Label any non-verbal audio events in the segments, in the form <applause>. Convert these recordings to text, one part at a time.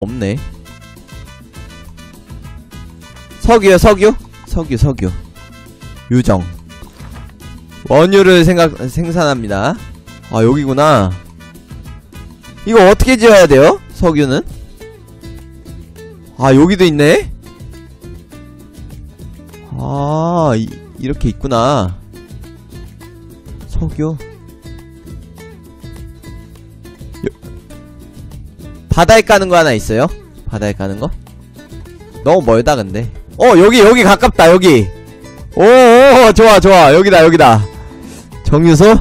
없네. 석유요, 석유? 석유, 석유. 유정. 원유를 생각, 생산합니다. 아, 여기구나. 이거 어떻게 지어야 돼요? 석유는? 아, 여기도 있네? 아, 이, 이렇게 있구나. 석유. 바다에 까는 거 하나 있어요? 바다에 까는 거? 너무 멀다 근데 어 여기 여기 가깝다 여기 오오 좋아 좋아 여기다 여기다 정유소?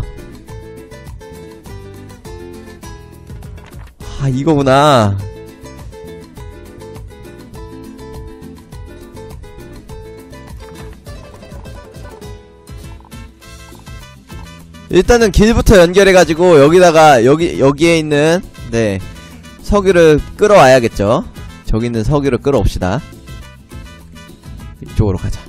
아 이거구나 일단은 길부터 연결해가지고 여기다가 여기 여기에 있는 네 석유를 끌어와야겠죠? 저기 있는 석유를 끌어옵시다. 이쪽으로 가자!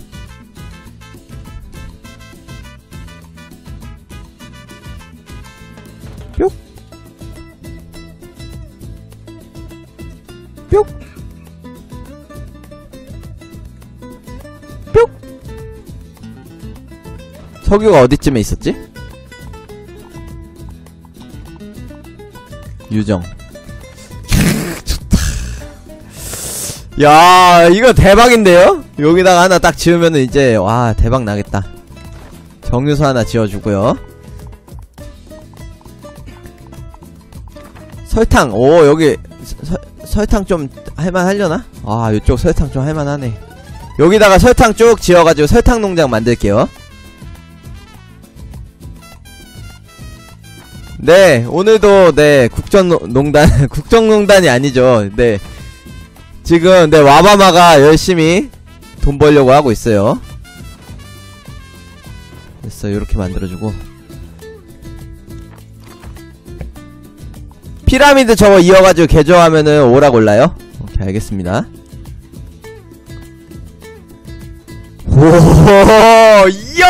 석유가 어디쯤에 있었지? 유정 야 이거 대박인데요? 여기다가 하나 딱 지으면은 이제 와 대박 나겠다. 정유소 하나 지어주고요. 설탕 오 여기 서, 설탕 좀 할만하려나? 아 이쪽 설탕 좀 할만하네. 여기다가 설탕 쭉 지어가지고 설탕 농장 만들게요. 네 오늘도 네 국정농단 <laughs> 국정농단이 아니죠. 네 지금 네 와바마가 열심히 돈 벌려고 하고 있어요. 됐어 요렇게 만들어주고. 피라미드 저거 이어가지고 개조하면은 오락 올라요? 오케이 알겠습니다. 오 이야!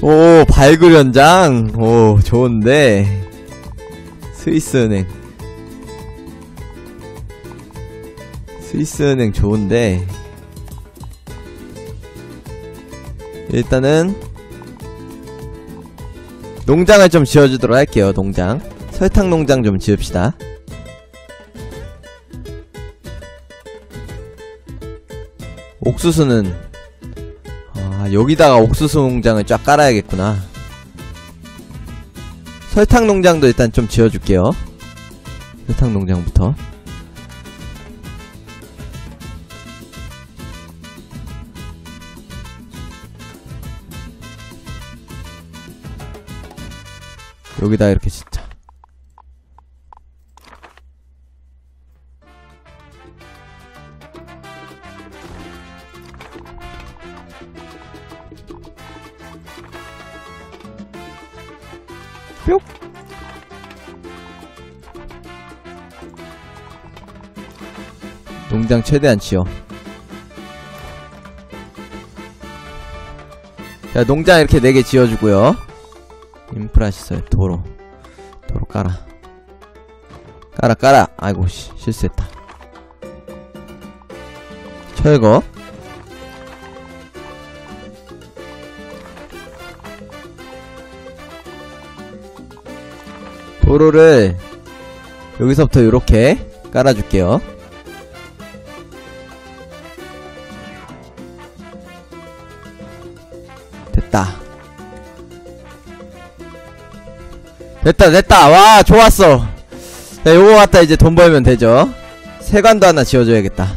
오 발굴 현장? 오 좋은데. 스위스 은행 스위스 은행 좋은데 일단은 농장을 좀 지어주도록 할게요 농장. 설탕 농장 좀 지읍시다. 옥수수는 아 여기다가 옥수수 농장을 쫙 깔아야겠구나. 설탕 농장도 일단 좀 지어줄게요. 설탕 농장부터 여기다 이렇게 진짜 뿅. 농장 최대한 지어. 자 농장 이렇게 4개 지어주고요 인프라 시설 도로 도로 깔아. 깔아 깔아. 아이고 씨, 실수했다. 철거. 도로를 여기서부터 이렇게 깔아줄게요 됐다 됐다. 와 좋았어. 자 요거 갖다 이제 돈 벌면 되죠. 세관도 하나 지어줘야겠다.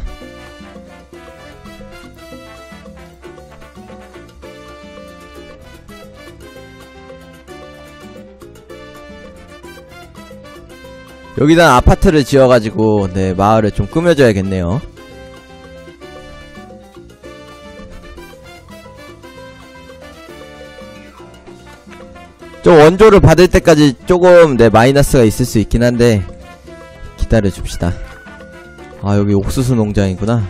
여기다 아파트를 지어가지고 네 마을을 좀 꾸며줘야겠네요 좀 원조를 받을 때까지 조금 네 마이너스가 있을 수 있긴 한데 기다려 줍시다. 아 여기 옥수수 농장이구나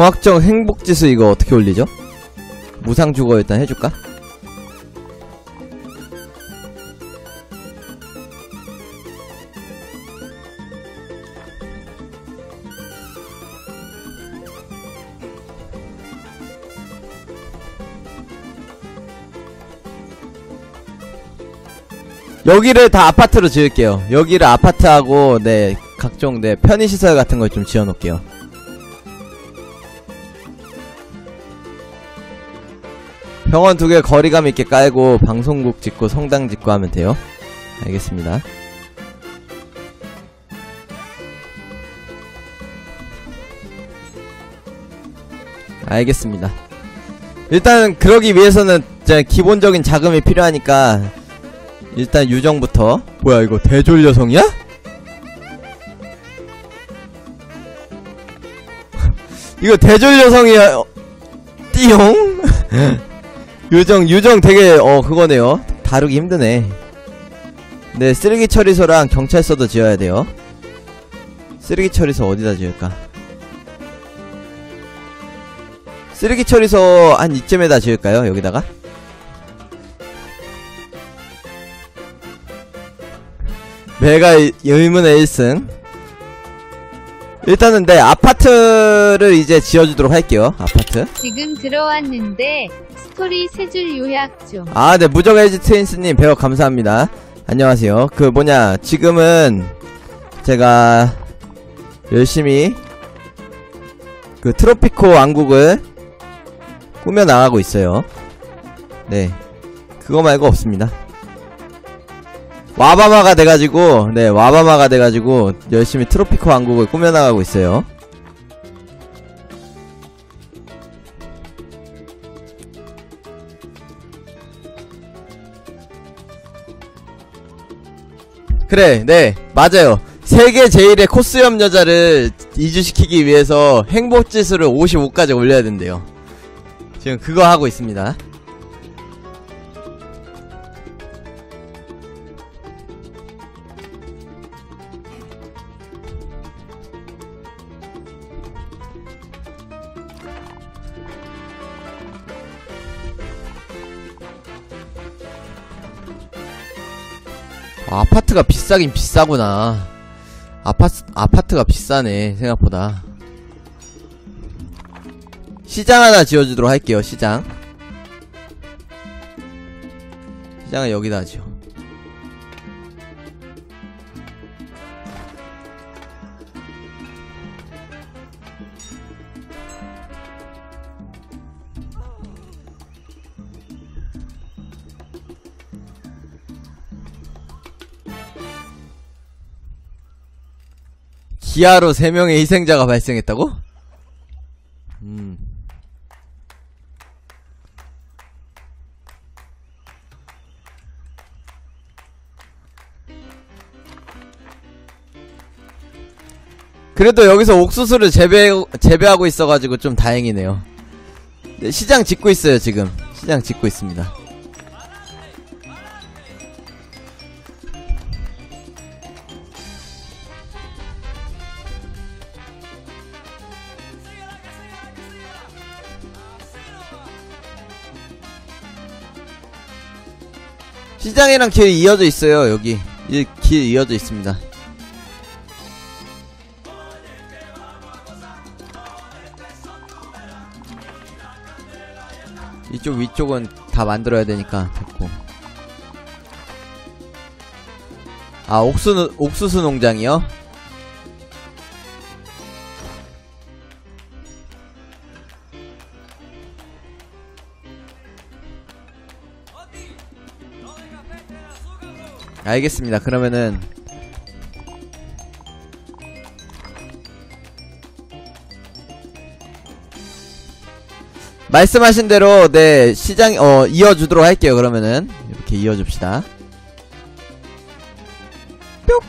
종합적 행복지수 이거 어떻게 올리죠? 무상 주거 일단 해줄까? 여기를 다 아파트로 지을게요. 여기를 아파트하고 네 각종 네 편의시설 같은 걸 좀 지어놓을게요. 병원 두 개 거리감 있게 깔고 방송국 짓고 성당 짓고 하면 돼요. 알겠습니다. 알겠습니다. 일단 그러기 위해서는 이제 기본적인 자금이 필요하니까 일단 유정부터 뭐야 이거 대졸 여성이야? <laughs> 이거 대졸 여성이야 어, 띠용 <laughs> 유정 유정 되게 어 그거네요. 다루기 힘드네. 네 쓰레기 처리소랑 경찰서도 지어야 돼요. 쓰레기 처리소 어디다 지을까? 쓰레기 처리소 한 이쯤에다 지을까요? 여기다가? 메가 의- 의문의 1승. 일단은 네 아파트를 이제 지어주도록 할게요 아파트. 지금 들어왔는데 스토리 세 줄 요약 좀. 아, 네, 무적 에지 트윈스님 배워 감사합니다. 안녕하세요. 그 뭐냐, 지금은 제가 열심히 그 트로피코 왕국을 꾸며 나가고 있어요. 네, 그거 말고 없습니다. 와바마가 돼가지고, 네, 와바마가 돼가지고 열심히 트로피코 왕국을 꾸며 나가고 있어요. 그래, 네, 맞아요. 세계 제일의 코스염 여자를 이주시키기 위해서 행복지수를 55까지 올려야 된대요. 지금 그거 하고 있습니다. 아, 아파트가 비싸긴 비싸구나. 아파트, 아파트가 비싸네, 생각보다. 시장 하나 지어주도록 할게요, 시장. 시장은 여기다 하죠. 기아로 3명의 희생자가 발생했다고? 음. 그래도 여기서 옥수수를 재배, 재배하고 있어가지고 좀 다행이네요. 네, 시장 짓고 있어요, 지금. 시장 짓고 있습니다. 시장이랑 길 이어져 있어요, 여기. 이 길 이어져 있습니다. 이쪽 위쪽은 다 만들어야 되니까 됐고. 아, 옥수, 옥수수 농장이요? 알겠습니다. 그러면은 말씀하신 대로 네 시장 어 이어주도록 할게요. 그러면은 이렇게 이어줍시다. 뿅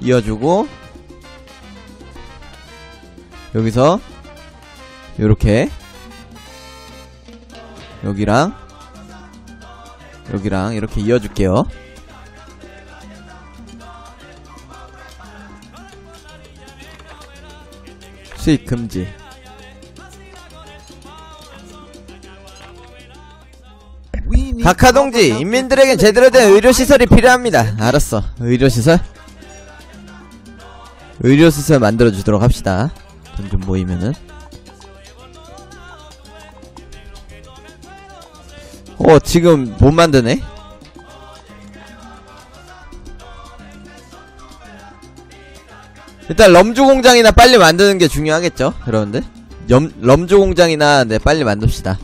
이어주고 여기서 요렇게 여기랑 여기랑 이렇게 이어줄게요. 수익 금지. 각하동지, 인민들에겐 제대로 된 의료시설이 필요합니다. 알았어. 의료시설? 의료시설 만들어주도록 합시다. 돈 좀 모이면은. 어, 지금 못 만드네? 일단 럼주 공장이나 빨리 만드는 게 중요하겠죠 여러분들? 염, 럼주 공장이나 네 빨리 만듭시다.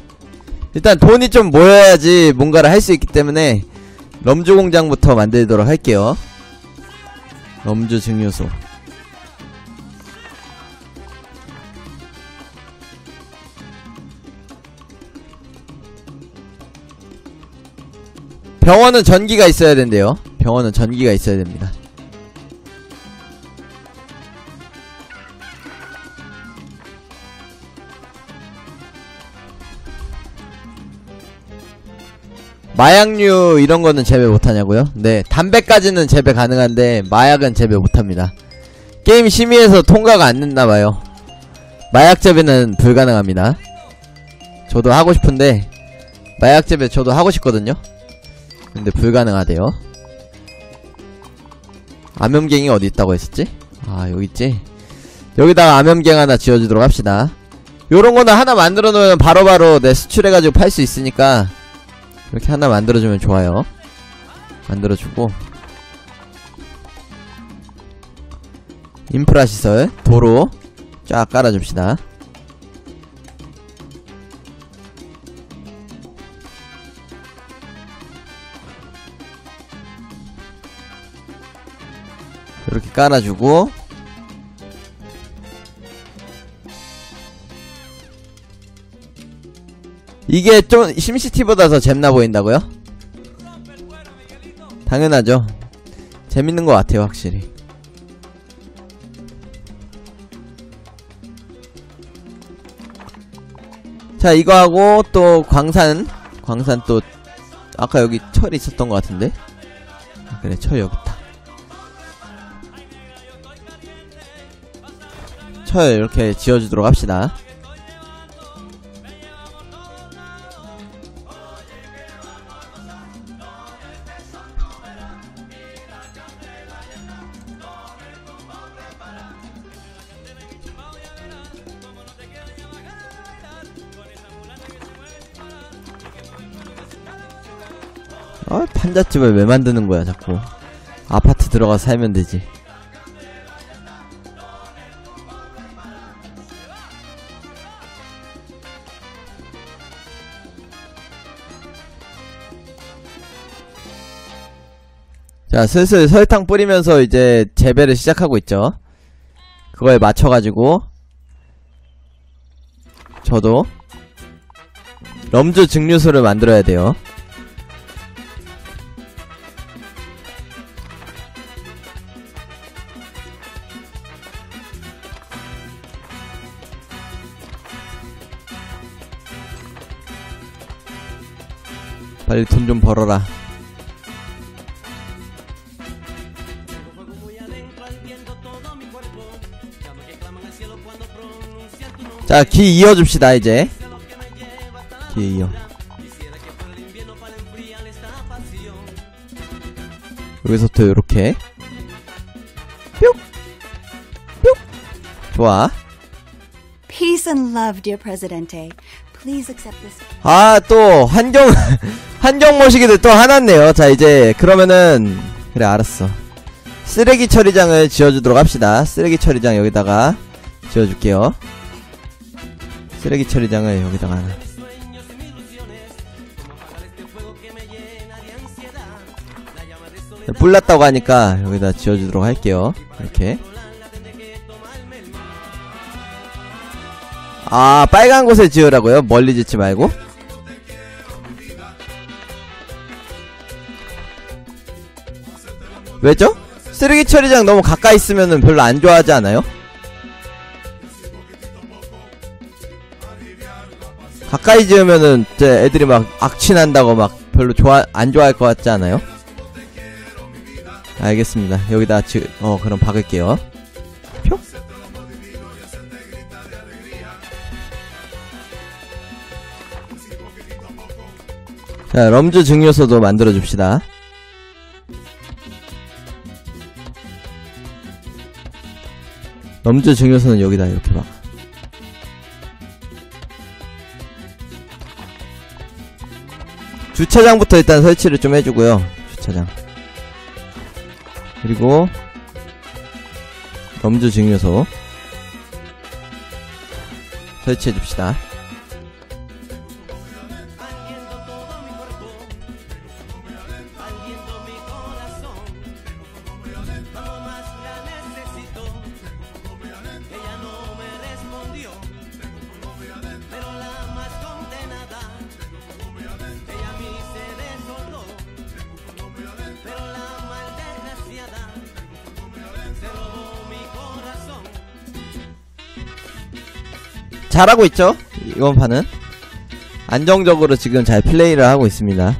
일단 돈이 좀 모여야지 뭔가를 할 수 있기 때문에 럼주 공장부터 만들도록 할게요. 럼주 증류소. 병원은 전기가 있어야 된대요. 병원은 전기가 있어야 됩니다 마약류 이런 거는 재배 못하냐고요? 네, 담배까지는 재배 가능한데 마약은 재배 못합니다. 게임 심의에서 통과가 안 됐나봐요. 마약 재배는 불가능합니다. 저도 하고 싶은데 마약 재배 저도 하고 싶거든요. 근데 불가능하대요. 암염갱이 어디 있다고 했었지? 아 여기 있지? 여기다가 암염갱 하나 지어주도록 합시다. 요런 거는 하나 만들어 놓으면 바로바로 내 수출해가지고 팔 수 있으니까 이렇게 하나 만들어주면 좋아요. 만들어주고. 인프라 시설 도로 쫙 깔아줍시다. 이렇게 깔아주고 이게 좀 심시티보다 더 잼나 보인다고요? 당연하죠. 재밌는 것 같아요, 확실히. 자, 이거 하고 또 광산, 광산 또 아까 여기 철 있었던 것 같은데? 아, 그래, 철 여기 있다. 철 이렇게 지어주도록 합시다. 아, 판잣집을 왜 만드는 거야, 자꾸. 아파트 들어가서 살면 되지. 자, 슬슬 설탕 뿌리면서 이제 재배를 시작하고 있죠. 그거에 맞춰가지고, 저도, 럼주 증류소를 만들어야 돼요. 돈 좀 벌어라. 자, 기 이어줍시다, 이제. 기 이어. 여기서부터 요렇게. 뿅! 뿅! 좋아. Peace and love, dear Presidente. Please accept this. 아, 또, 환경, 환경 모시기도 또 하났네요. 자, 이제, 그러면은, 그래, 알았어. 쓰레기 처리장을 지어주도록 합시다. 쓰레기 처리장 여기다가 지어줄게요. 쓰레기 처리장을 여기다가 하나. 불났다고 하니까 여기다 지어주도록 할게요. 이렇게. 아, 빨간 곳에 지으라고요? 멀리 짓지 말고? 왜죠? 쓰레기 처리장 너무 가까이 있으면은 별로 안 좋아하지 않아요? 가까이 지으면은 이제 애들이 막 악취난다고 막 별로 좋아 안 좋아할 것 같지 않아요? 알겠습니다. 여기다 지, 어 그럼 박을게요. 표? 자, 럼즈 증류소도 만들어 줍시다. 럼즈 증류소는 여기다 이렇게 봐. 주차장부터 일단 설치를 좀 해주고요. 주차장. 그리고 럼즈 증류소 설치해 줍시다. 잘하고 있죠? 이번 판은 안정적으로 지금 잘 플레이를 하고 있습니다.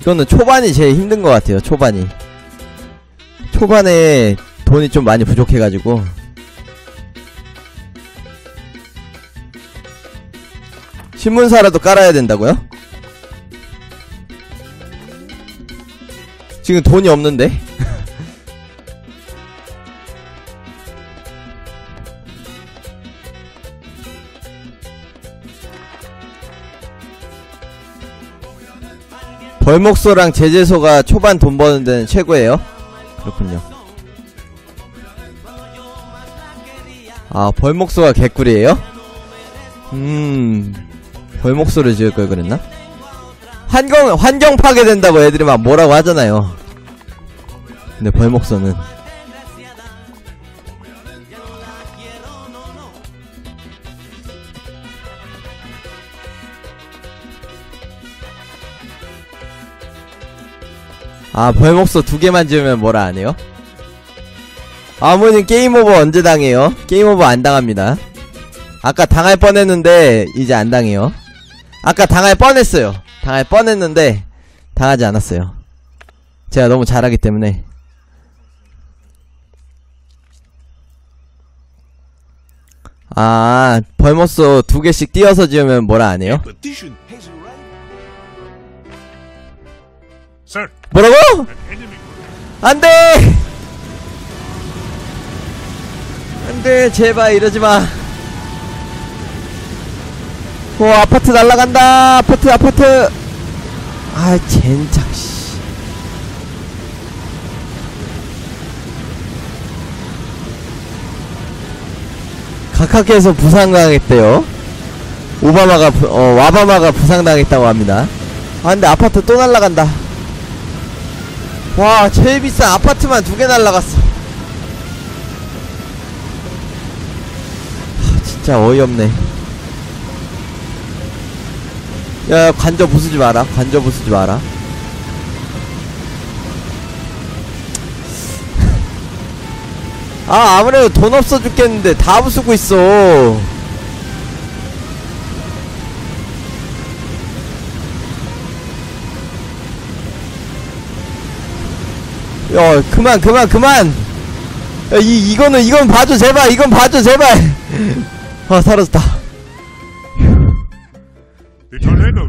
이거는 초반이 제일 힘든 것 같아요. 초반이 초반에 돈이 좀 많이 부족해가지고 신문사라도 깔아야 된다고요? 지금 돈이 없는데? <laughs> 벌목소랑 제재소가 초반 돈 버는 데는 최고예요? 그렇군요. 아, 벌목소가 개꿀이에요? 음, 벌목소를 지을 걸 그랬나? 환경, 환경 파괴된다고 애들이 막 뭐라고 하잖아요. 근데 벌목소는. 아, 벌목소 두 개만 지으면 뭐라 안 해요? 아버님 game over 언제 당해요? game over 안 당합니다. 아까 당할 뻔했는데 이제 안 당해요. 아까 당할 뻔했어요. 당할 뻔했는데 당하지 않았어요. 제가 너무 잘하기 때문에. 아, 벌목소 두 개씩 띄어서 지으면 뭐라 안 해요? 뭐라고? an enemy 안 돼! 안 돼, 제발 이러지 마. 오, 아파트 날라간다! 아파트, 아파트! 아, 젠장, 씨. 각하께서 부상당했대요. 오바마가, 부- 어, 와바마가 부상당했다고 합니다. 아, 근데 아파트 또 날라간다. 와 제일 비싼 아파트만 두 개 날라갔어 하, 진짜 어이없네 야 관저 부수지 마라. 관저 부수지 마라. 아 아무래도 돈 없어 죽겠는데 다 부수고 있어. 야 그만 그만 그만. 야, 이 이거는 이건 봐줘 제발. 이건 봐줘 제발. <laughs> 아 사라졌다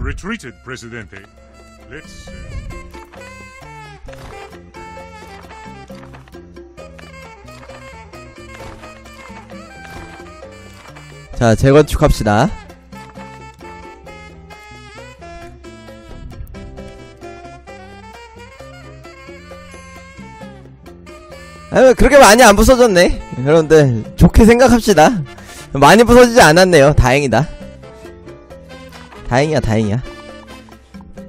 retreated, Presidente. Let's. Uh, 자 재건축합시다 아 그렇게 많이 안 부서졌네 그런데 좋게 생각합시다 많이 부서지지 않았네요 다행이다 다행이야 다행이야.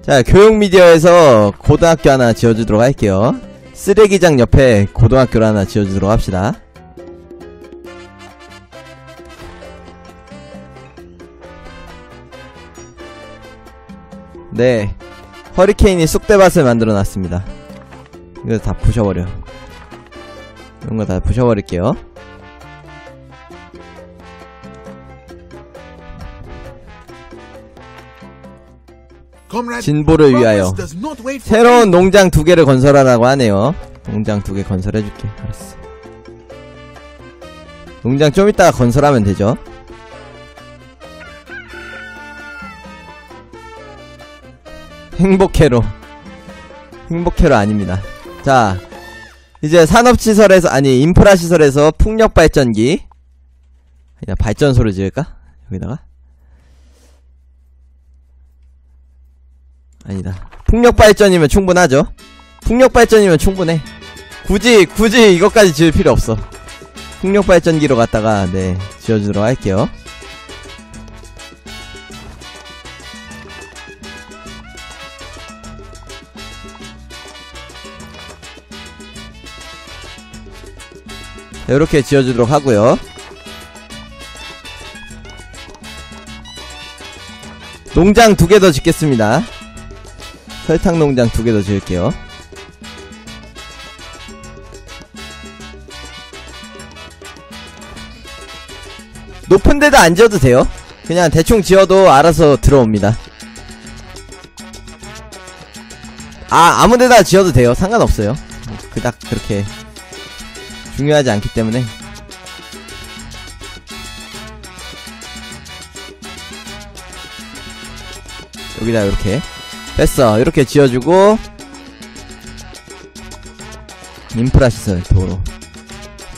자 교육미디어에서 고등학교 하나 지어주도록 할게요. 쓰레기장 옆에 고등학교를 하나 지어주도록 합시다. 네 허리케인이 쑥대밭을 만들어 놨습니다. 이거 다 부셔버려. 이런 거 다 부셔버릴게요 진보를 위하여 새로운 농장 두 개를 건설하라고 하네요. 농장 두 개 건설해줄게. 알았어. 농장 좀 이따가 건설하면 되죠. 행복해로. 행복해로 아닙니다. 자, 이제 산업시설에서, 아니, 인프라시설에서 풍력발전기. 그냥 발전소를 지을까? 여기다가? 아니다. 풍력발전이면 충분하죠. 풍력발전이면 충분해. 굳이 굳이 이것까지 지을 필요 없어. 풍력발전기로 갖다가 네 지어주도록 할게요. 이렇게 지어주도록 하고요. 농장 두 개 더 짓겠습니다. 설탕 농장 두 개 더 지을게요. 높은 데다 안 지어도 돼요. 그냥 대충 지어도 알아서 들어옵니다. 아, 아무 데다 지어도 돼요. 상관없어요. 그닥 그렇게 중요하지 않기 때문에. 여기다 이렇게 됐어. 이렇게 지어주고 인프라 시설 도로.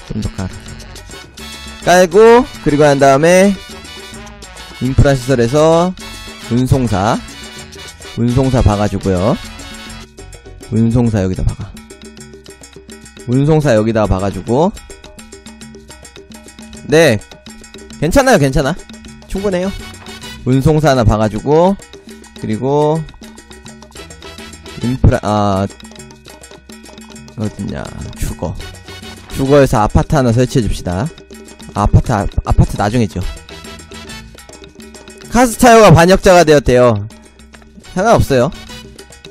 좀 더 깔아. 깔고 그리고 난 다음에 인프라 시설에서 운송사. 운송사 박아주고요. 운송사 여기다 박아. 운송사 여기다 박아주고. 네. 괜찮아요 괜찮아. 충분해요. 운송사 하나 박아주고 그리고 인프라 아 어딨냐 주거. 주거에서 아파트 하나 설치해 줍시다. 아, 아파트 아, 아파트 나중에죠 카스타요가 반역자가 되었대요. 상관없어요.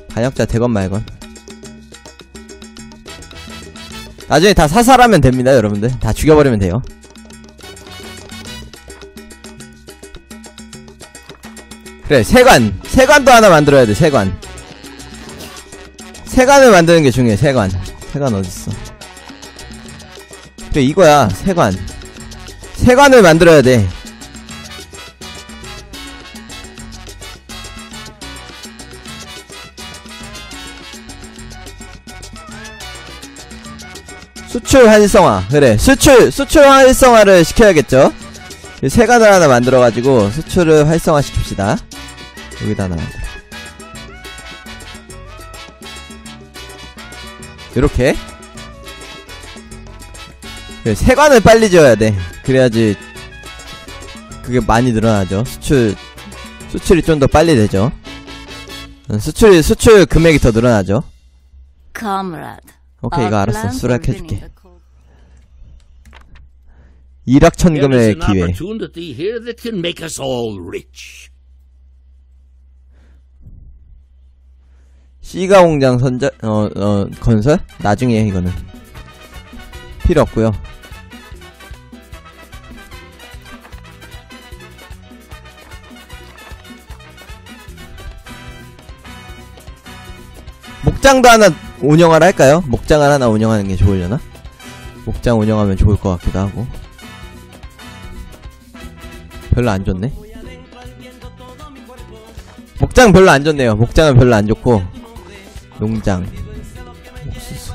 반역자 되건 말건. 나중에 다 사살하면 됩니다 여러분들. 다 죽여버리면 돼요. 그래 세관. 세관도 하나 만들어야 돼 세관 세관을 만드는 게 중요해 세관. 세관 어딨어? 그래 이거야 세관. 세관을 만들어야 돼. 수출 활성화. 그래 수출 수출 활성화를 시켜야겠죠? 이 세관을 하나 만들어가지고 수출을 활성화 시킵시다. 여기다 하나 만들어 요렇게. 그래, 세관을 빨리 지어야 돼. 그래야지 그게 많이 늘어나죠. 수출 수출이 좀 더 빨리 되죠. 음, 수출 수출 금액이 더 늘어나죠. 오케이 이거 알았어. 수락해줄게. is 일확천금의 기회 C가 공장 선자 어 어 건설 나중에 해, 이거는 필요 없고요. 목장도 하나 운영을 할까요? 목장을 하나 운영하는 게 좋으려나? 목장 운영하면 좋을 것 같기도 하고. 별로 안 좋네. 목장 별로 안 좋네요. 목장은 별로 안 좋고 농장. 옥수수.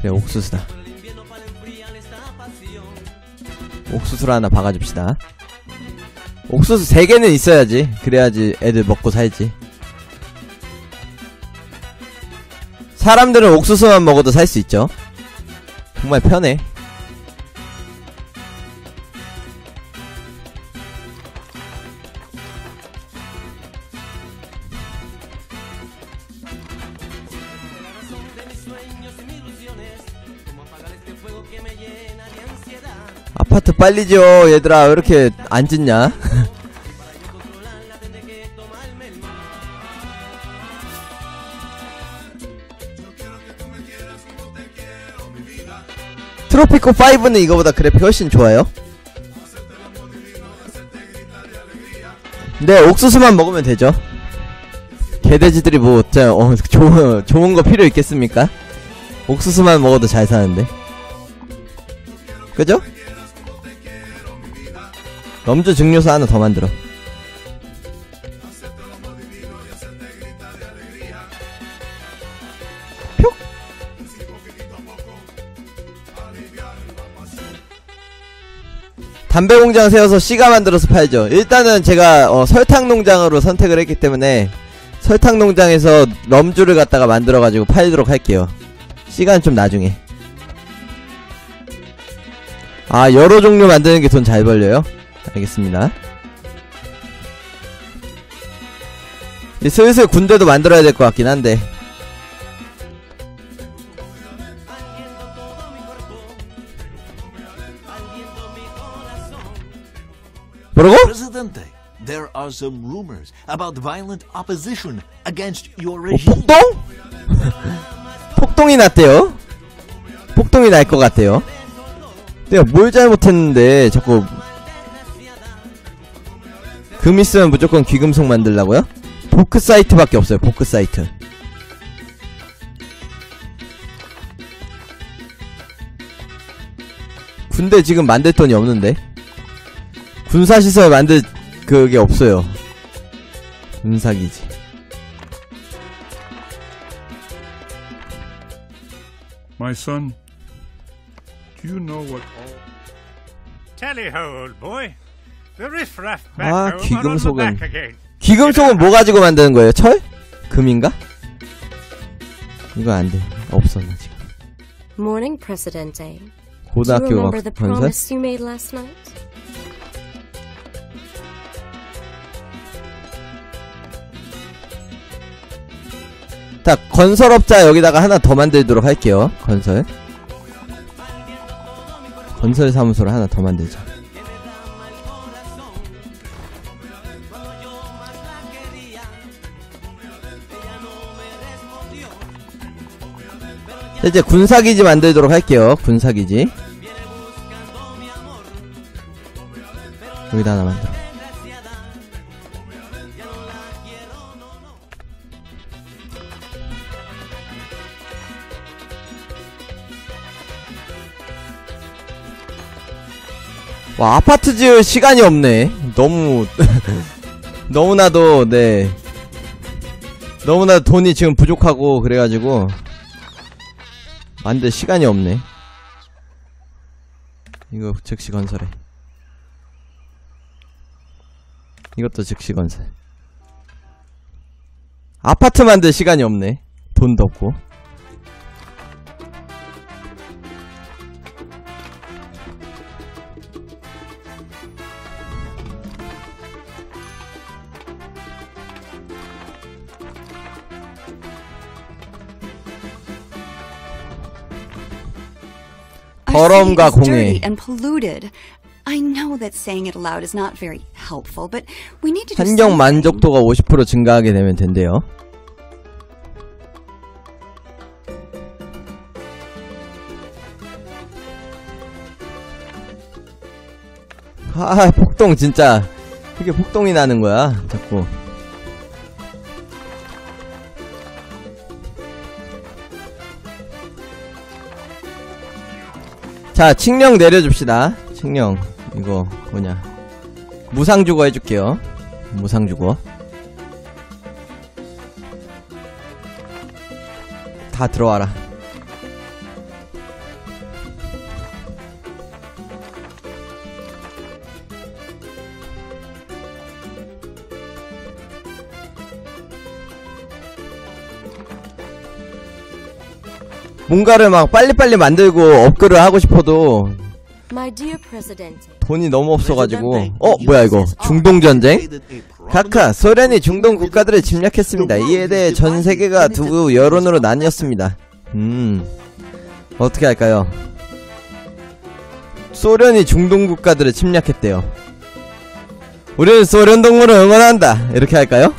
그래 옥수수다. 옥수수를 하나 박아줍시다. 옥수수 3개는 있어야지. 그래야지 애들 먹고 살지. 사람들은 옥수수만 먹어도 살 수 있죠. 정말 편해 빨리 지어 얘들아 왜 이렇게 안 짓냐 <laughs> 트로피코 5는 이거보다 그래픽 훨씬 좋아요 네 옥수수만 먹으면 되죠 개돼지들이 뭐, 자, 어, 좋은, 좋은 거 필요 있겠습니까? 옥수수만 먹어도 잘 사는데. 그죠? 럼주 증류소 하나 더 만들어. 표? 담배 공장 세워서 씨가 만들어서 팔죠. 일단은 제가 어, 설탕 농장으로 선택을 했기 때문에 설탕 농장에서 럼주를 갖다가 만들어가지고 팔도록 할게요. 씨가는 좀 나중에. 아 여러 종류 만드는 게 돈 잘 벌려요? 알겠습니다. 이제 슬슬 군대도 만들어야 될 것 같긴 한데. 뭐라고? There are some rumors about violent opposition against your 어, regime. 폭동? 폭동이 났대요. 폭동이 날 것 같대요. 내가 뭘 잘못했는데 자꾸 금 있으면 무조건 귀금속 만들라고요? 포크 사이트밖에 없어요. 포크 사이트. 군대 지금 만들 돈이 없는데 군사시설 만들 그게 없어요. 군사기지. My son, do you know what all Tally ho, old boy. 아, 귀금속은. 귀금속은 뭐 가지고 만드는 거예요? 철? 금인가? 이거 안 돼. 없어 나 지금. Morning, Presidente. 고등학교 the 건설? 자, 건설업자 여기다가 하나 더 만들도록 할게요. 건설. 건설 사무소를 하나 더 만들자. 자, 이제 군사기지 만들도록 할게요. 군사기지. 여기다 하나 만들어. 와 아파트 지을 시간이 없네 너무 <laughs> 너무나도 네 너무나 돈이 지금 부족하고 그래가지고 만들 시간이 없네. 이거 즉시 건설해. 이것도 즉시 건설. 아파트 만들 시간이 없네. 돈도 없고 더러움과 공해. 환경. 만족도가 50% 증가하게 되면 된대요. 아, 폭동 진짜. 그게 폭동이 나는 거야, 자꾸. 자, 칙령 내려줍시다. 칙령. 이거, 뭐냐. 무상주거 해줄게요. 무상주거. 다 들어와라. 뭔가를 막 빨리빨리 만들고 업글을 하고 싶어도 돈이 너무 없어가지고. 어 뭐야 이거? 중동전쟁? 카카 소련이 중동 국가들을 침략했습니다. 이에 대해 전 세계가 두 여론으로 나뉘었습니다. 음. 어떻게 할까요? 소련이 중동 국가들을 침략했대요. 우리는 소련 동물을 응원한다. 이렇게 할까요?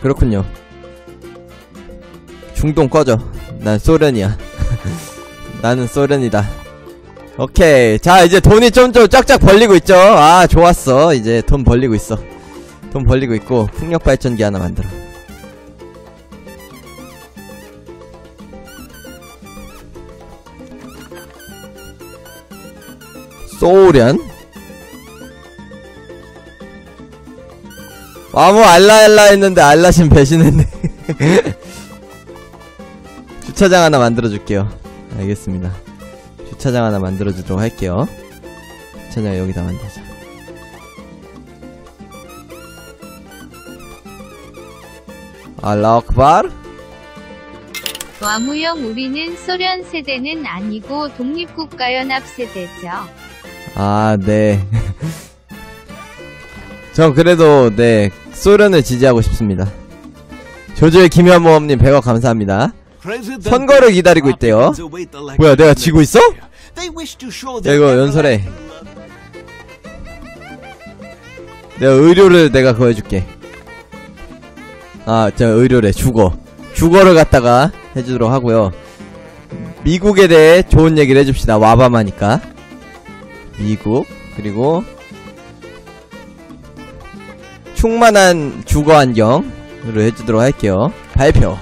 그렇군요 중동 꺼져 난 소련이야 <laughs> 나는 소련이다 오케이. 자, 이제 돈이 좀 좀 쫙쫙 벌리고 있죠? 아, 좋았어. 이제 돈 벌리고 있어. 돈 벌리고 있고, 풍력 발전기 하나 만들어. 소련? 아무 알라알라 했는데 알라신 배신했네. <laughs> 주차장 하나 만들어줄게요. 알겠습니다. 주차장 하나 만들어주도록 할게요. 주차장 여기다 만들자. 알라크발? 와무형 우리는 소련 세대는 아니고 독립국가연합 세대죠. 아, 네. <laughs> 저 그래도, 네, 소련을 지지하고 싶습니다. 조조의 김현모험님 100억 감사합니다. 선거를 기다리고 있대요. 뭐야, 내가 지고 있어? 야, 이거 연설해. 내가 의료를 내가 그거 해줄게. 아, 저 의료래, 주거. 주거를 갖다가 해주도록 하고요. 미국에 대해 좋은 얘기를 해줍시다. 와바마니까. 미국, 그리고, 충만한 주거 환경으로 해주도록 할게요. 발표.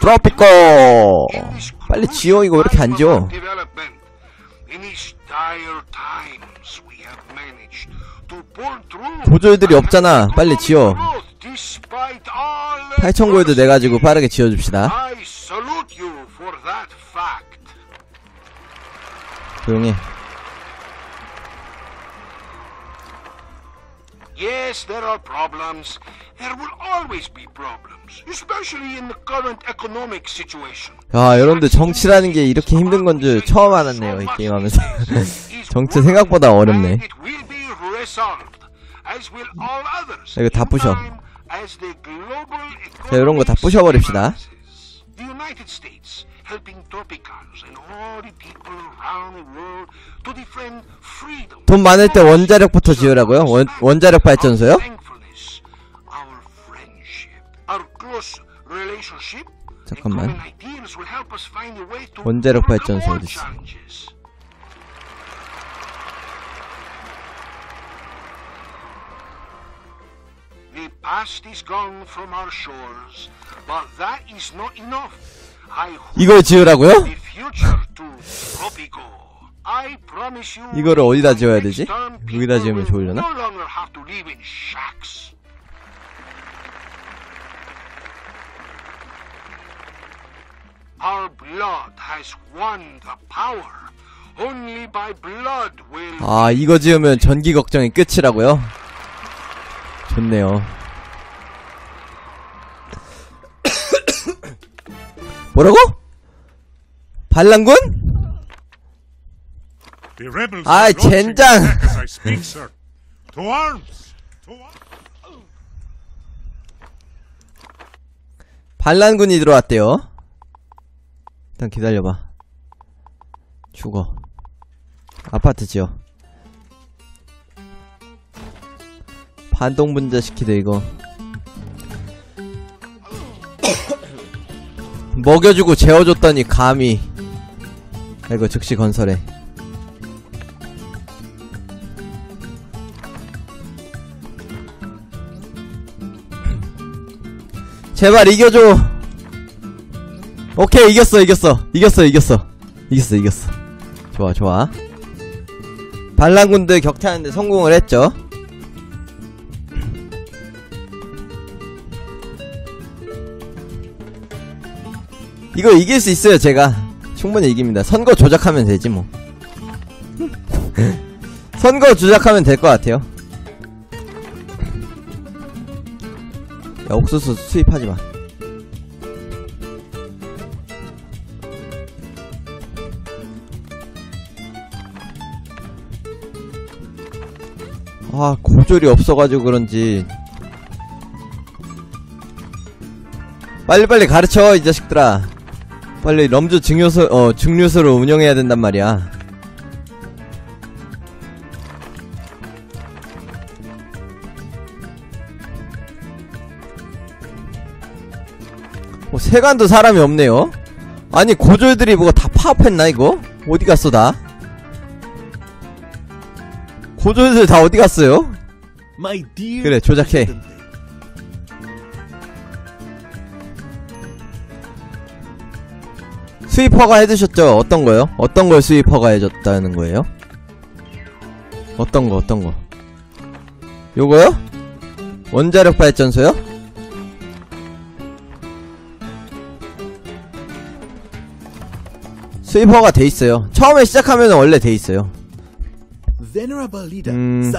트로피코! 빨리 지워, 이거 왜 이렇게 안 지워? 보조들이 없잖아. 빨리 지워. growth despite all 8천 골드 내가지고 빠르게 지어줍시다. 조용히. Yes, there are problems. There will always be problems, especially in the current economic situation. 야, 여러분들 정치라는 게 이렇게 힘든 건 줄 처음 알았네요, 이 게임 하면서. 정치 생각보다 어렵네. 이거 다 부셔. 자, 이런 거 다 부셔버립시다. The United States 돈 많을 때 원자력부터 지으라고요? 원, 원자력 발전소요? Our thankfulness, our friendship, our close relationship, and 잠깐만. 원자력 발전소 어딨어? The past is gone from our shores, but that is not enough. 이걸 지으라고요? 이거를 어디다 지어야 되지? 여기다 지으면 좋으려나? 아, 이거 지으면 전기 걱정이 끝이라고요? 좋네요. 뭐라고? 반란군? Ah, launching 젠장. 반란군이 들어왔대요. 일단 기다려봐. 죽어. 아파트 지어. 반동 분자 시키대 이거. 먹여주고 재워줬더니 감히. 이거 즉시 건설해. 제발 이겨줘. 오케이 이겼어 이겼어 이겼어 이겼어 이겼어 이겼어. 좋아 좋아. 반란군들 격퇴하는데 성공을 했죠. 이거 이길 수 있어요 제가 충분히 이깁니다. 선거 조작하면 되지 뭐. <laughs> 선거 조작하면 될 것 같아요. 야 옥수수 수입하지 마. 아 고졸이 없어가지고 그런지 빨리빨리 가르쳐 이 자식들아 빨리 럼주 증류소 어 증류소를 운영해야 된단 말이야 뭐 세관도 사람이 없네요 아니 고졸들이 뭐가 다 파업했나 이거? 어디 갔어 다? 고졸들 다 어디 갔어요? 그래, 조작해. 허가 해주셨죠? 어떤 거요? 어떤 걸 허가 해줬다는 거예요? 어떤 거 어떤 거 요거요? 원자력 발전소요? 허가 돼 있어요 처음에 시작하면 원래 돼 있어요 음,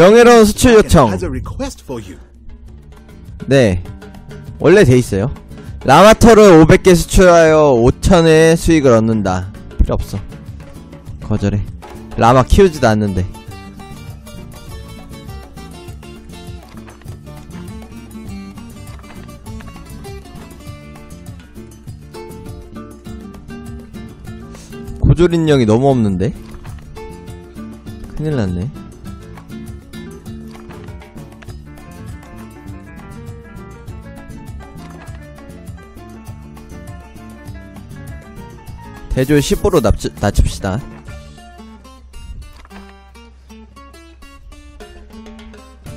명예로운 수출 요청. 네 원래 돼 있어요 라마터를 500개 수출하여 5천의 수익을 얻는다. 필요 없어. 거절해. 라마 키우지도 않는데. 고졸 인력이 너무 없는데? 큰일 났네 대졸 10으로 낮추, 낮춥시다.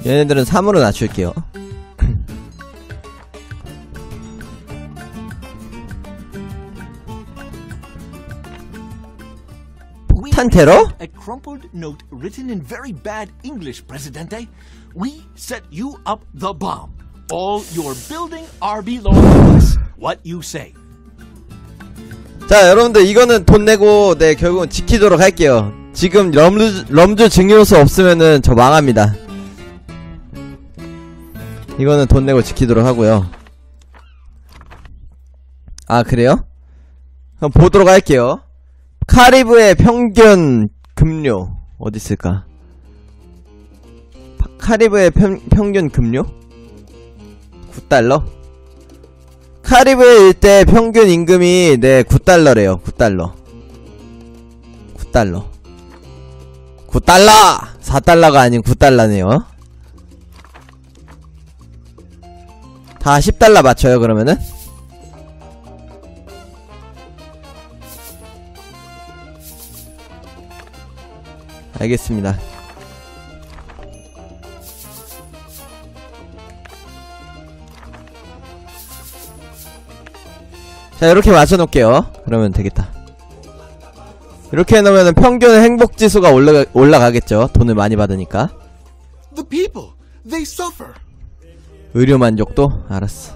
얘네들은 3으로 낮출게요. 폭탄 테러? A crumpled note written in very bad English, Presidente. We set you up the bomb. All your building are below us. What you say? 자, 여러분들 이거는 돈 내고 네, 결국은 지키도록 할게요. 지금 럼주, 럼주 증여수 없으면은 저 망합니다. 이거는 돈 내고 지키도록 하고요. 아, 그래요? 그럼 보도록 할게요. 카리브의 평균 급료 어디 있을까? 파- 카리브의 평, 평균 급료? 9달러? 카리브의 일대 평균 임금이 네 9달러래요. 9달러. 9달러. 9달러! 4달러가 아닌 9달러네요. 다 10달러 맞춰요 그러면은? 알겠습니다 자 이렇게 맞춰놓을게요. 그러면 되겠다. 이렇게 해놓으면 평균 행복지수가 올라가, 올라가겠죠. 돈을 많이 받으니까. 의료 만족도? 알았어.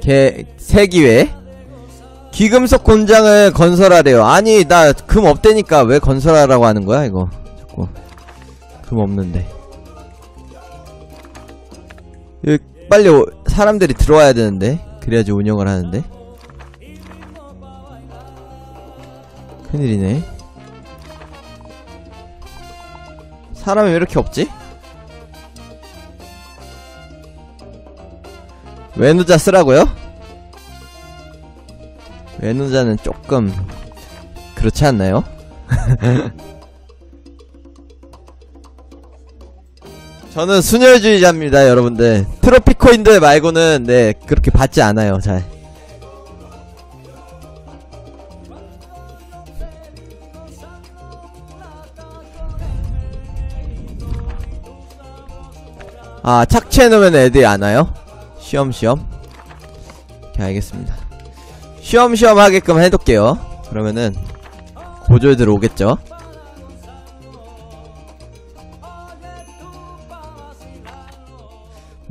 개 세기회. 귀금속 공장을 건설하래요. 아니 나 금 없대니까 왜 건설하라고 하는 거야 이거? 자꾸. 금 없는데. 빨리 오- 사람들이 들어와야 되는데 그래야지 운영을 하는데 큰일이네 사람이 왜 이렇게 없지? 외누자 쓰라고요? 외누자는 조금 그렇지 않나요? <laughs> 저는 순혈주의자입니다 여러분들 트로피코인들 말고는 네 그렇게 받지 않아요 잘 아, 착취해놓으면 애들이 안 와요? 쉬엄쉬엄. 오케이, 알겠습니다. 쉬엄쉬엄 하게끔 해둘게요. 그러면은, 고졸들 오겠죠?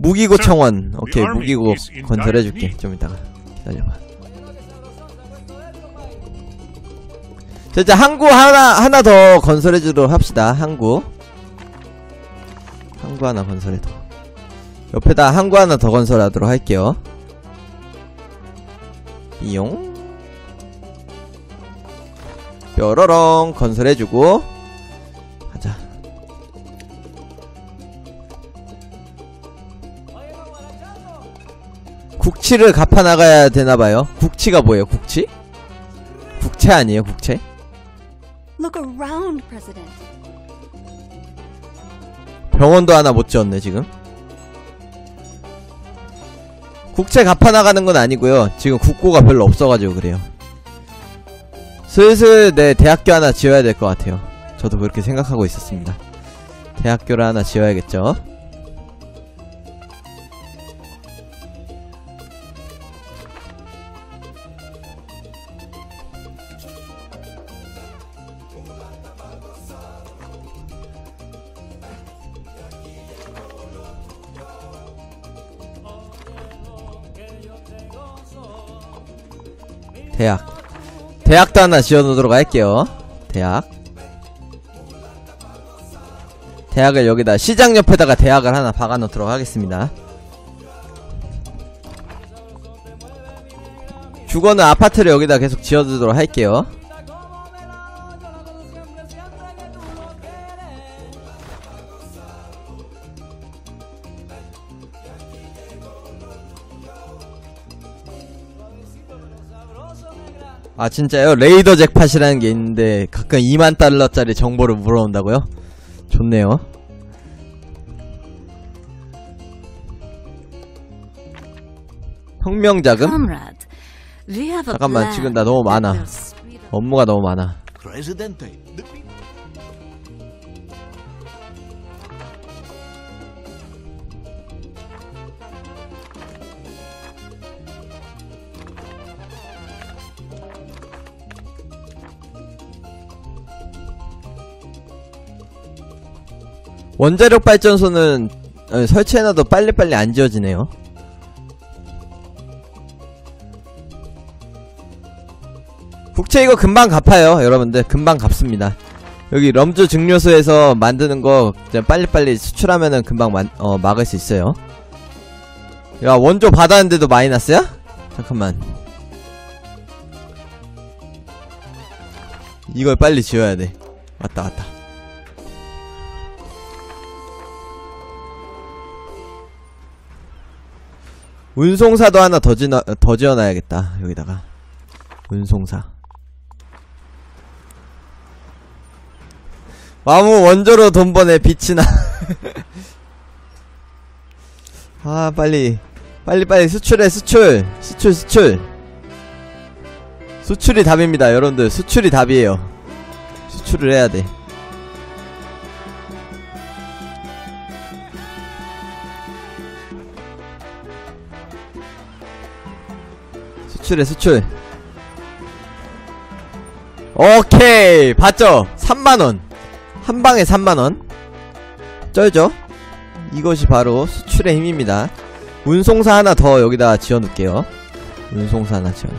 무기고 청원. 오케이, 무기고 건설해줄게. 좀 이따가. 기다려봐. 자, 이제 항구 하나, 하나 더 건설해주도록 합시다. 항구. 항구 하나 건설해도 옆에다 항구 하나 더 건설하도록 할게요 이용 뾰로롱 건설해주고 국치를 갚아 나가야 되나 봐요. 국치가 뭐예요 국치? 국채 아니에요 국채? Look around, President. 병원도 하나 못 지었네 지금. 국채 갚아 나가는 건 아니고요. 지금 국고가 별로 없어 가지고 그래요. 슬슬 내 대학교 하나 지어야 될 것 같아요. 저도 그렇게 생각하고 있었습니다. 대학교를 하나 지어야겠죠 대학. 대학도 하나 지어놓도록 할게요. 대학. 대학을 여기다 시장 옆에다가 대학을 하나 박아놓도록 하겠습니다. 주거는 아파트를 여기다 계속 지어두도록 할게요 아 진짜요? 레이더 잭팟이라는 게 있는데 가끔 2만 달러짜리 정보를 물어온다고요? 좋네요 혁명자금? 잠깐만, 지금 나 너무 많아. 업무가 너무 많아 원자력 발전소는 어, 설치해놔도 빨리빨리 안 지어지네요. 국채 이거 금방 갚아요 여러분들. 금방 갚습니다. 여기 럼주 증류소에서 만드는 거 빨리빨리 수출하면은 금방 만, 어, 막을 수 있어요. 야 원조 받았는데도 마이너스야? 잠깐만. 이걸 빨리 지어야 돼. 왔다 왔다 운송사도 하나 더, 지나, 더 지어놔야겠다 여기다가. 운송사. 마무 원조로 돈 버네 빛이 나. 아 빨리. 빨리 빨리 수출해 수출. 수출 수출. 수출이 답입니다 여러분들. 수출이 답이에요. 수출을 해야 돼 수출해 수출. 오케이 봤죠? 3만원. 한방에 3만원. 쩔죠? 이것이 바로 수출의 힘입니다. 운송사 하나 더 여기다 지어놓을게요. 운송사 하나 지어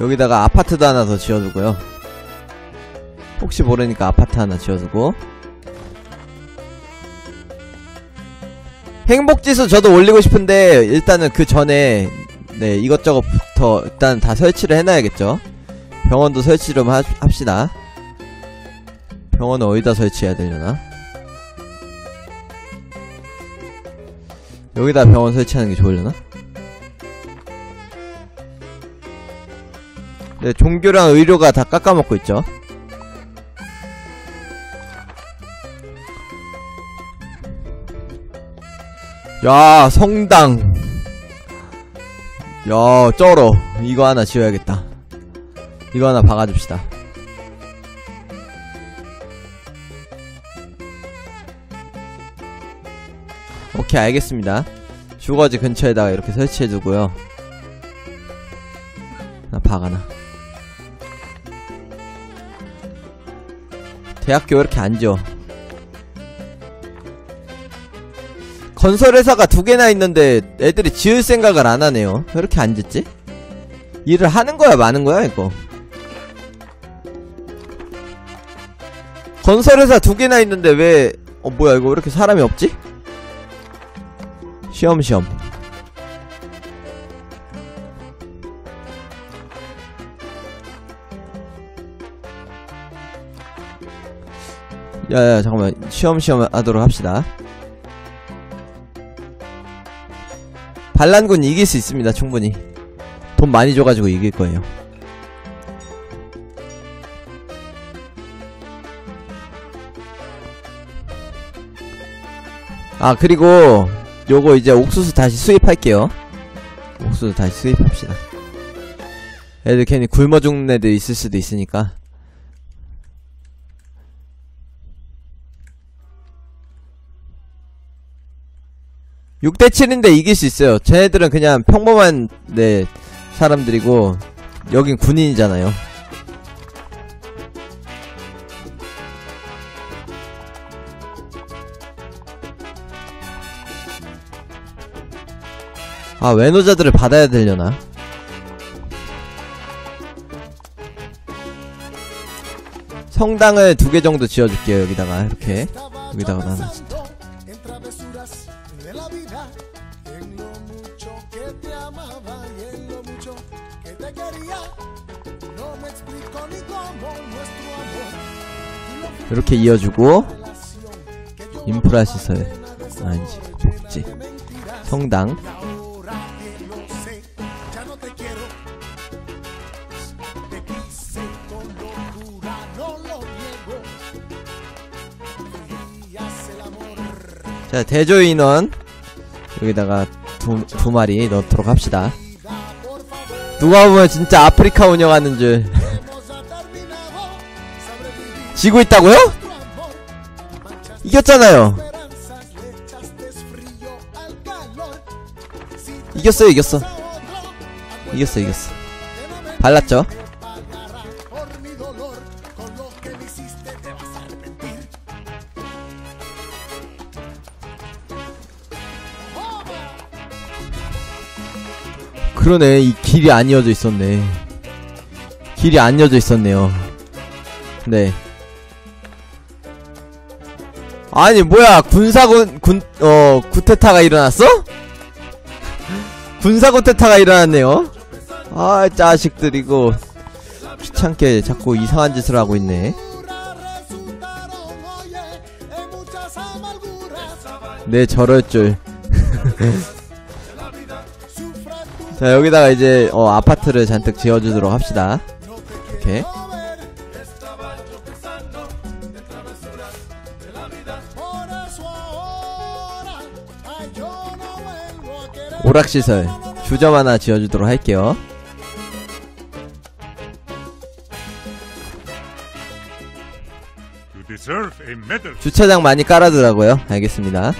여기다가 아파트도 하나 더 지어두고요. 혹시 모르니까 아파트 하나 지어두고 행복지수 저도 올리고 싶은데 일단은 그 전에 네 이것저것부터 일단 다 설치를 해놔야겠죠. 병원도 설치 좀 하, 합시다. 병원은 어디다 설치해야 되려나? 여기다 병원 설치하는 게 좋으려나? 네 종교랑 의료가 다 깎아먹고 있죠 야 성당. 야 쩔어. 이거 하나 지어야겠다. 이거 하나 박아줍시다. 오케이 알겠습니다. 주거지 근처에다가 이렇게 설치해두고요. 하나 박아놔. 대학교 왜 이렇게 안 지어 건설회사가 두 개나 있는데 애들이 지을 생각을 안 하네요. 왜 이렇게 안 짓지? 일을 하는 거야, 마는 거야, 이거? 건설회사 두 개나 있는데 왜, 어, 뭐야, 이거 왜 이렇게 사람이 없지? 시험시험. 야야 잠깐만 시험시험 하도록 합시다 반란군 이길 수 있습니다 충분히. 돈 많이 줘가지고 이길 거예요. 아 그리고 요거 이제 옥수수 다시 수입할게요. 옥수수 다시 수입합시다. 애들 괜히 굶어 죽는 애들 있을 수도 있으니까 육대 7인데 이길 수 있어요. 쟤네들은 그냥 평범한 네 사람들이고 여긴 군인이잖아요. 아 외노자들을 받아야 되려나? 성당을 두 개 정도 지어줄게요 여기다가. 이렇게. 여기다가 하나 이렇게 이어주고 인프라 시설 아니지 복지 성당. 자 대조 인원 여기다가 두, 두 마리 넣도록 합시다 누가 보면 진짜 아프리카 운영하는 줄 지고 있다고요? 이겼잖아요. 이겼어요 이겼어. 이겼어 이겼어. 발랐죠. 그러네 이 길이 안 이어져 있었네. 길이 안 이어져 있었네요. 네 아니 뭐야 군사군 군 어 구테타가 일어났어? 군사 구테타가 일어났네요? 아 자식들이고. 귀찮게 자꾸 이상한 짓을 하고 있네. 네 저럴 줄. <laughs> 자 여기다가 이제 어 아파트를 잔뜩 지어주도록 합시다. 이렇게 오락시설 주점 하나 지어주도록 할게요. 주차장 많이 깔아두라고요. 알겠습니다.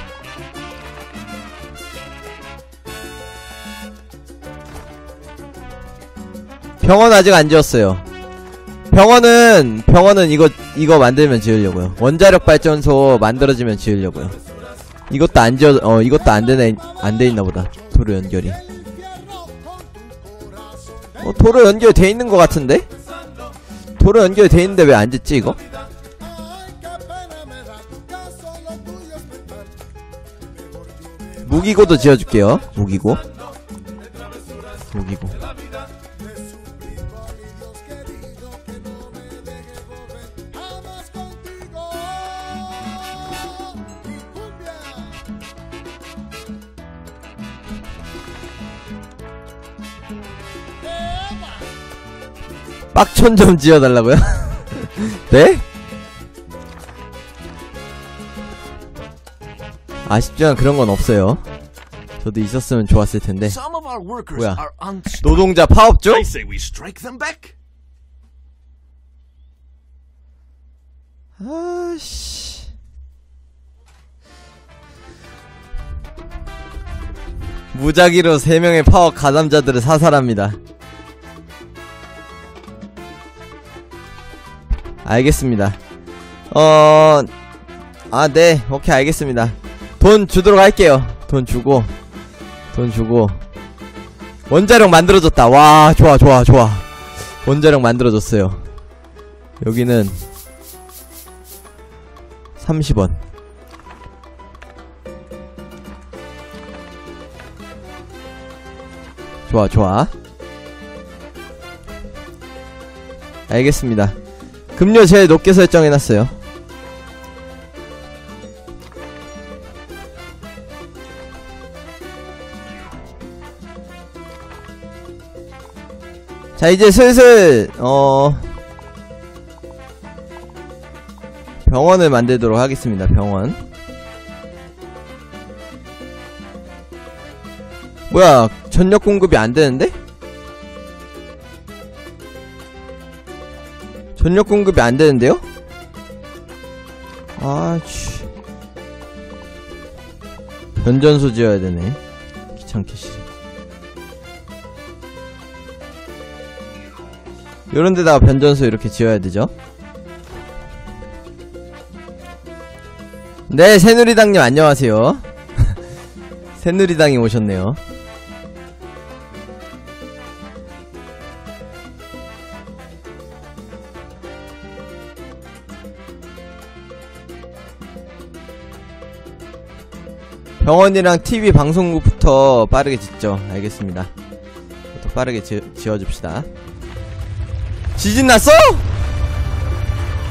병원 아직 안 지었어요. 병원은 병원은 이거 이거 만들면 지으려고요. 원자력 발전소 만들어지면 지으려고요. 이것도 안 지어 어 이것도 안 되네 안 돼 있나 보다 도로 연결이. 어 도로 연결돼 있는 것 같은데? 도로 연결돼 있는데 왜 안 짓지 이거? 무기고도 지어줄게요. 무기고. 무기고 빡촌 좀 지어달라고요? <laughs> 네? 아쉽지만 그런 건 없어요. 저도 있었으면 좋았을 텐데. 뭐야? 노동자 them back. 아씨. 무작위로 3명의 파업 가담자들을 사살합니다. 알겠습니다. 어, 아, 네. 오케이, 알겠습니다. 돈 주도록 할게요. 돈 주고, 돈 주고. 원자력 만들어줬다. 와, 좋아, 좋아, 좋아. 원자력 만들어줬어요. 여기는 30원. 좋아, 좋아. 알겠습니다. 금료 제일 높게 설정해놨어요 자 이제 슬슬 어 병원을 만들도록 하겠습니다 병원 뭐야 전력 공급이 안되는데? 전력 공급이 안 되는데요? 아치 변전소 지어야 되네. 귀찮게 씨. 요런 데다가 변전소 이렇게 지어야 되죠? 네 새누리당님 안녕하세요. <laughs> 새누리당이 오셨네요 병원이랑 TV 방송국부터 빠르게 짓죠. 알겠습니다. 또 빠르게 지, 지어줍시다. 지진 났어?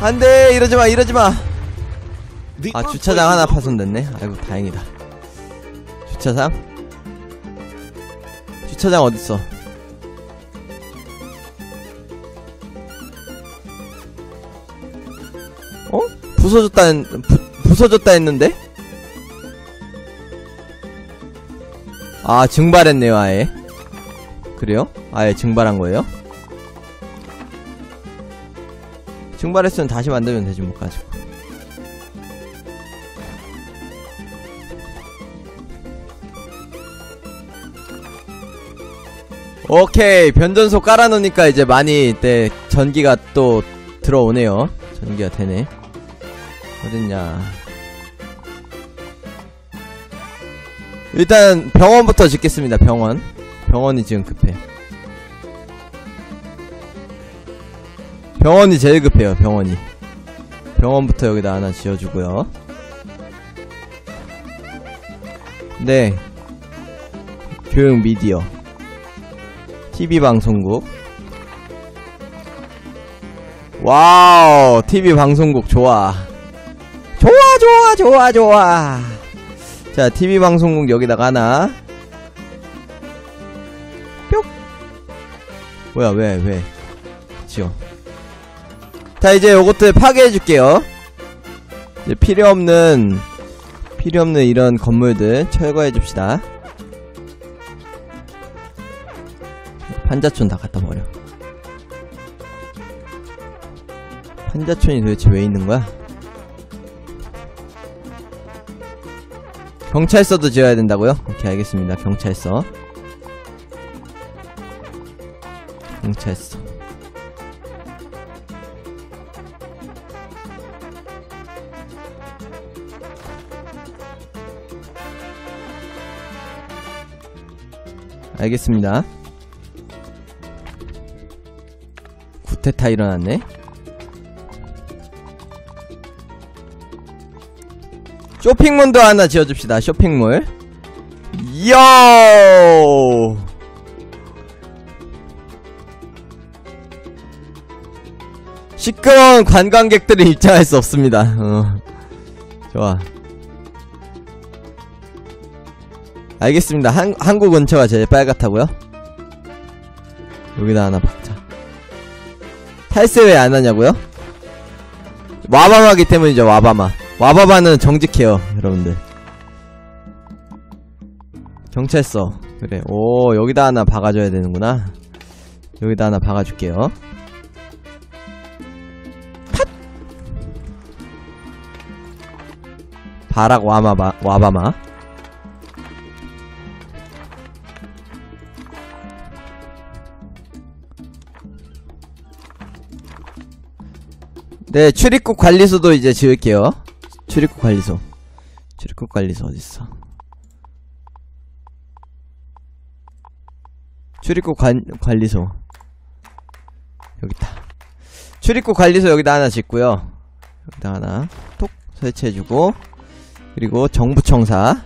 안 돼! 이러지 마, 이러지 마! The 아, 주차장 하나 파손됐네. 아이고, 다행이다. 주차장? 주차장 어딨어? 어? 부서졌다, 했, 부, 부서졌다 했는데? 아 증발했네요 아예. 그래요? 아예 증발한 거예요? 증발했으면 다시 만들면 되지 뭐 가지고. 오케이 변전소 깔아놓으니까 이제 많이 네, 전기가 또 들어오네요. 전기가 되네. 어딨냐 일단 병원부터 짓겠습니다 병원. 병원이 지금 급해. 병원이 제일 급해요 병원이. 병원부터 여기다 하나 지어주고요. 네. 교육 미디어. TV 방송국. 와우 TV 방송국 좋아. 좋아 좋아 좋아 좋아 자, TV 방송국 여기다가 하나. 뿅! 뭐야, 왜, 왜. 지워. 자, 이제 요것들 파괴해줄게요. 이제 필요 없는, 필요 없는 이런 건물들 철거해줍시다. 판자촌 다 갖다 버려. 판자촌이 도대체 왜 있는 거야? 경찰서도 지어야 된다고요? 오케이 알겠습니다. 경찰서. 경찰서. 알겠습니다. 구테타 일어났네 쇼핑몰도 하나 지어줍시다 쇼핑몰. 이요! 시끄러운 관광객들은 입장할 수 없습니다. 어. 좋아. 알겠습니다. 한, 한국 근처가 제일 빨갛다고요? 여기다 하나 박자. 탈세 왜 안하냐고요? 와바마기 때문이죠 와바마 와바바는 정직해요 여러분들. 경찰서. 그래 오 여기다 하나 박아줘야 되는구나. 여기다 하나 박아줄게요. 팟! 바락 와마바 와바마. 네 출입국 관리소도 이제 지을게요 출입국 관리소. 출입국 관리소 어딨어? 출입국 관, 관리소. 여기다. 출입국 관리소 여기다 하나 짓고요. 여기다 하나 톡 설치해주고 그리고 정부청사.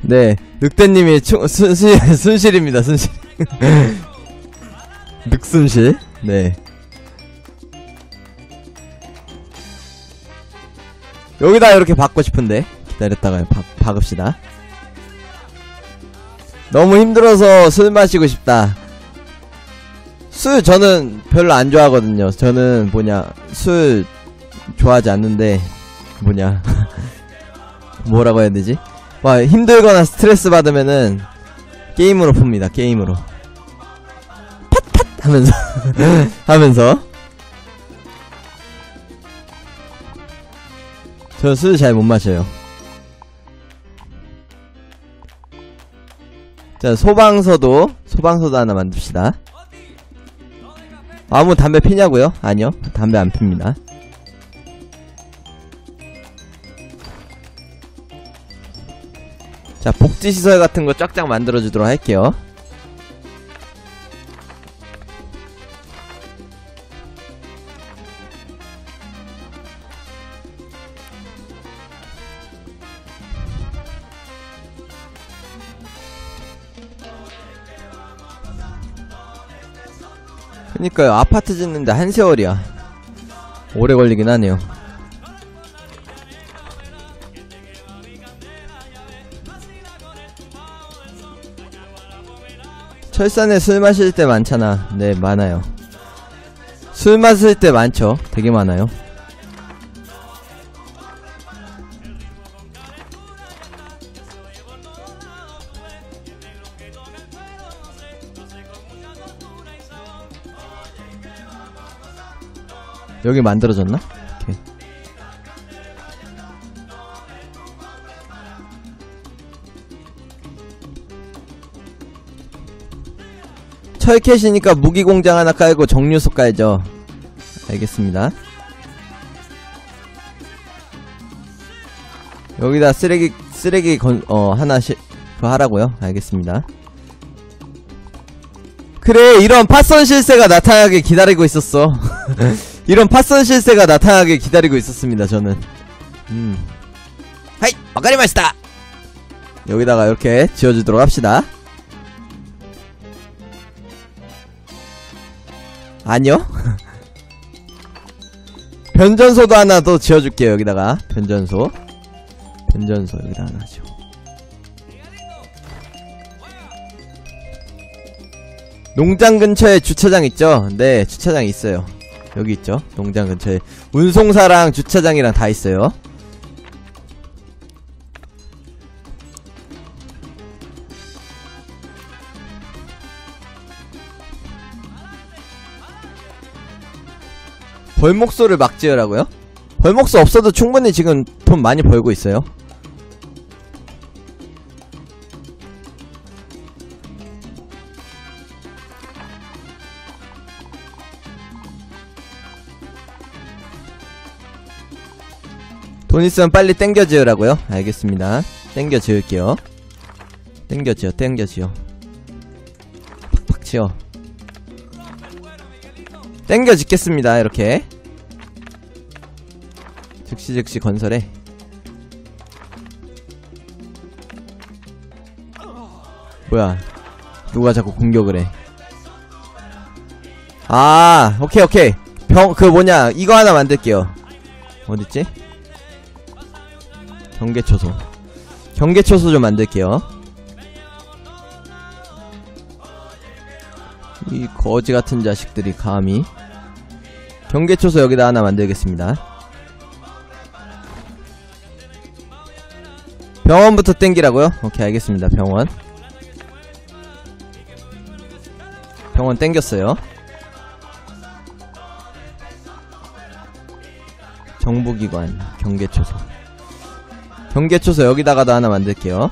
네 늑대님이 충, 순실, <laughs> 순실입니다 순실. <laughs> 늑순실. 네 여기다 이렇게 박고 싶은데 기다렸다가 박, 박읍시다. 너무 힘들어서 술 마시고 싶다. 술 저는 별로 안 좋아하거든요. 저는 뭐냐 술 좋아하지 않는데 뭐냐 <laughs> 뭐라고 해야 되지? 와 힘들거나 스트레스 받으면은 게임으로 풉니다. 게임으로. 팟팟 하면서 <laughs> 하면서 저 술 잘 못 마셔요. 자 소방서도 소방서도 하나 만듭시다. 아무 담배 피냐고요? 아니요. 담배 안 핍니다. 자 복지시설 같은 거 쫙쫙 만들어주도록 할게요 그니까요 아파트 짓는데 한 세월이야. 오래 걸리긴 하네요. 철산에 술 마실 때 많잖아. 네 많아요. 술 마실 때 많죠. 되게 많아요 여기 만들어졌나? 오케이. 철캐시니까 무기공장 하나 깔고 정류소 깔죠. 알겠습니다. 여기다 쓰레기 쓰레기 건, 어 하나씩 그거 하라고요? 알겠습니다. 그래 이런 파선 실세가 나타나게 기다리고 있었어 <laughs> 이런 파선 실세가 나타나게 기다리고 있었습니다 저는. 음. 하이 와가리마시다! 여기다가 이렇게 지어주도록 합시다. 아니요? <laughs> 변전소도 하나 더 지어줄게요 여기다가. 변전소. 변전소 여기다 하나 지어. 농장 근처에 주차장 있죠? 네 주차장 있어요 여기 있죠? 농장 근처에. 운송사랑 주차장이랑 다 있어요. 벌목소를 막 지으라고요? 벌목소 없어도 충분히 지금 돈 많이 벌고 있어요 돈 있으면 빨리 땡겨 지으라고요? 알겠습니다 땡겨 지을게요 땡겨 지어 땡겨 지어 팍팍 지어 땡겨 짓겠습니다 이렇게 즉시 즉시 건설해 뭐야 누가 자꾸 공격을 해 아, 오케이, 오케이. 병, 그 뭐냐, 이거 하나 만들게요. 어딨지? 경계초소. 경계초소 좀 만들게요. 이 거지 같은 자식들이 감히. 경계초소 여기다 하나 만들겠습니다. 병원부터 땡기라고요? 오케이, 알겠습니다. 병원. 병원 땡겼어요. 정부기관 경계초소 경계초소 여기다가도 하나 만들게요.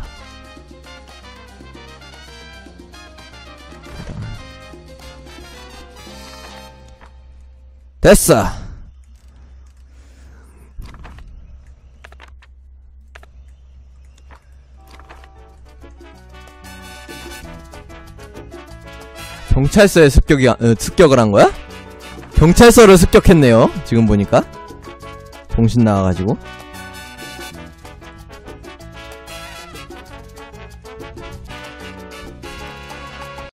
됐어. 경찰서에 습격이 어, 습격을 한 거야? 경찰서를 습격했네요 지금 보니까. 정신 나가가지고